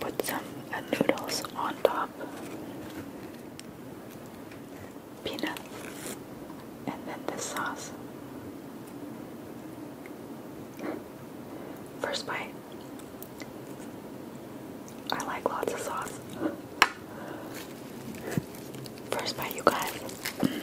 put some. Uh, noodles on top. Peanut. And then the sauce. First bite. I like lots of sauce. First bite you guys. Mm.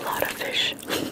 a lot of fish.